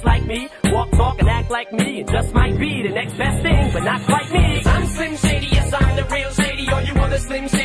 just like me. Walk, talk, and act like me. And just might be the next best thing, but not quite me. I'm Slim Shady, yes, I'm the real Shady. All you other Slim Shady